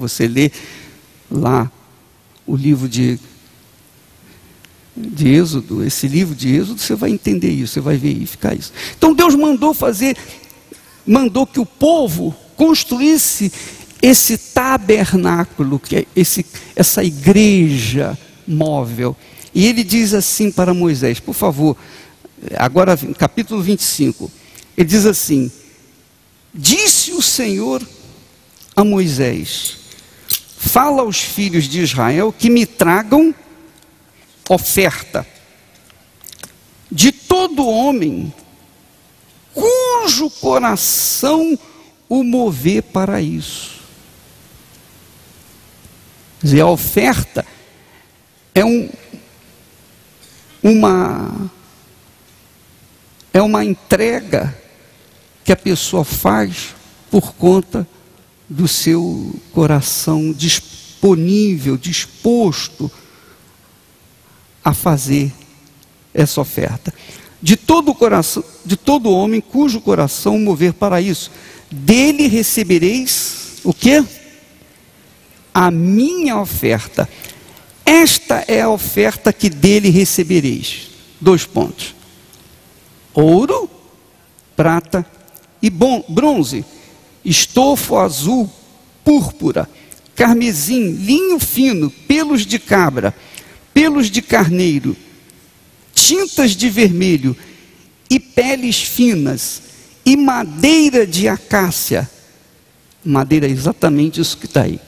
você lê lá o livro de, de Êxodo, esse livro de Êxodo, você vai entender isso, você vai verificar isso. Então Deus mandou fazer, mandou que o povo construísse esse tabernáculo, que é esse, essa igreja móvel. E ele diz assim para Moisés, por favor, agora capítulo 25, ele diz assim: Disse o Senhor a Moisés: Fala aos filhos de Israel que me tragam oferta de todo homem cujo coração o mover para isso. Quer dizer, a oferta é um, uma, é uma entrega que a pessoa faz por conta do seu coração disponível, disposto a fazer essa oferta. De todo coração, de todo homem cujo coração mover para isso, dele recebereis o que? A minha oferta. Esta é a oferta que dele recebereis. Dois pontos: ouro, prata e bronze, estofo azul, púrpura, carmesim, linho fino, pelos de cabra, pelos de carneiro, tintas de vermelho e peles finas e madeira de acácia. Madeira é exatamente isso que está aí.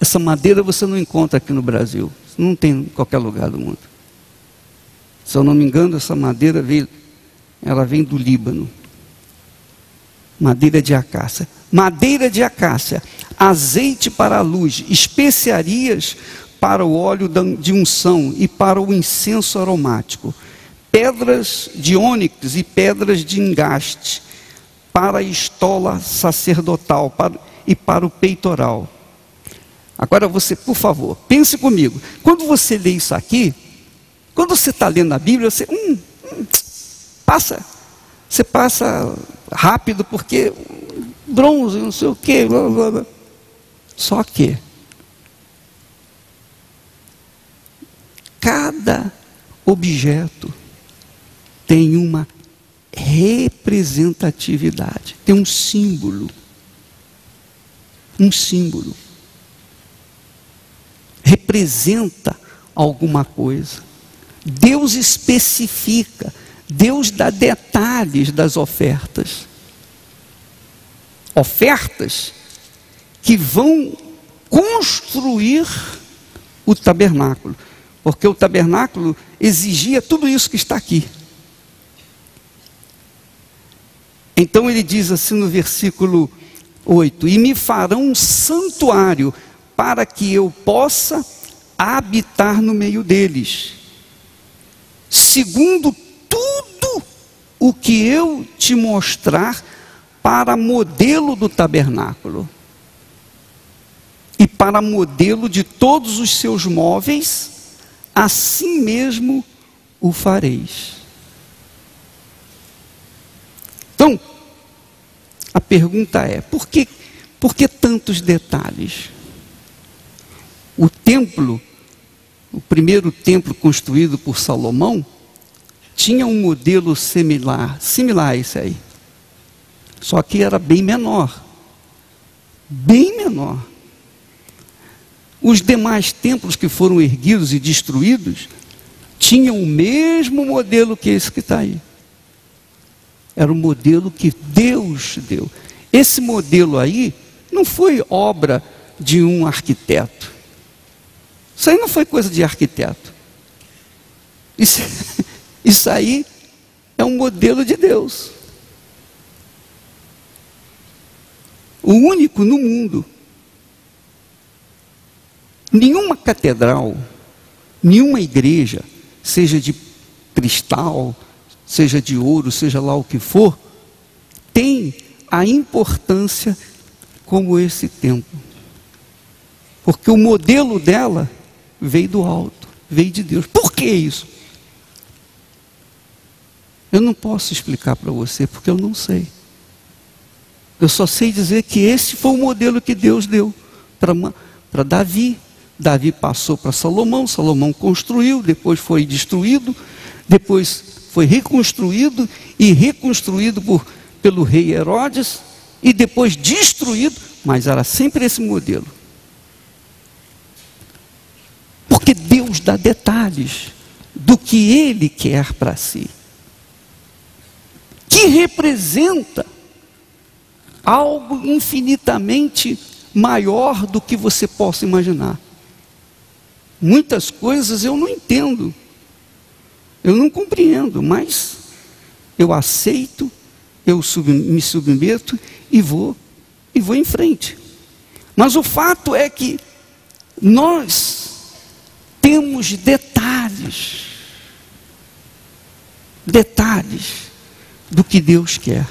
Essa madeira você não encontra aqui no Brasil, não tem em qualquer lugar do mundo. Se eu não me engano, essa madeira veio, ela vem do Líbano. Madeira de acácia. Madeira de acácia, azeite para a luz, especiarias para o óleo de unção e para o incenso aromático pedras de ônix e pedras de engaste para a estola sacerdotal para, e para o peitoral. Agora você, por favor, pense comigo. Quando você lê isso aqui, quando você está lendo a Bíblia, você hum, hum, passa, você passa rápido porque bronze, não sei o quê, blá, blá, blá. Só que cada objeto tem uma representatividade, tem um símbolo. Um símbolo. Representa alguma coisa. Deus especifica, Deus dá detalhes das ofertas. Ofertas que vão construir o tabernáculo, porque o tabernáculo exigia tudo isso que está aqui. Então ele diz assim no versículo 8: E me farão um santuário para que eu possa habitar no meio deles, segundo o que eu te mostrar para modelo do tabernáculo e para modelo de todos os seus móveis, assim mesmo o fareis. Então, a pergunta é: por que, por que tantos detalhes? O templo, o primeiro templo construído por Salomão, tinha um modelo similar, similar a esse aí. Só que era bem menor. Bem menor. Os demais templos que foram erguidos e destruídos tinham o mesmo modelo que esse que está aí. Era o modelo que Deus deu. Esse modelo aí não foi obra de um arquiteto. Isso aí não foi coisa de arquiteto. Isso, isso aí é um modelo de Deus. O único no mundo. Nenhuma catedral, nenhuma igreja, seja de cristal, seja de ouro, seja lá o que for, tem a importância como esse templo. Porque o modelo dela veio do alto, veio de Deus. Por que isso? Eu não posso explicar para você, porque eu não sei. Eu só sei dizer que esse foi o modelo que Deus deu para Davi. Davi passou para Salomão, Salomão construiu, depois foi destruído, depois foi reconstruído e reconstruído por, pelo rei Herodes e depois destruído, mas era sempre esse modelo. Porque Deus dá detalhes do que Ele quer para si, que representa algo infinitamente maior do que você possa imaginar. Muitas coisas eu não entendo, eu não compreendo, mas eu aceito, eu sub, me submeto e vou e vou em frente. Mas o fato é que nós temos detalhes, detalhes do que Deus quer.